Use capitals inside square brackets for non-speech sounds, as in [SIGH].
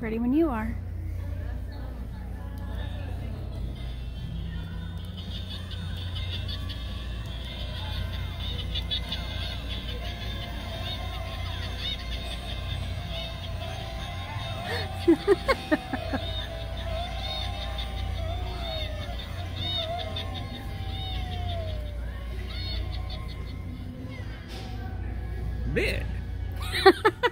Ready when you are. Bed. [LAUGHS]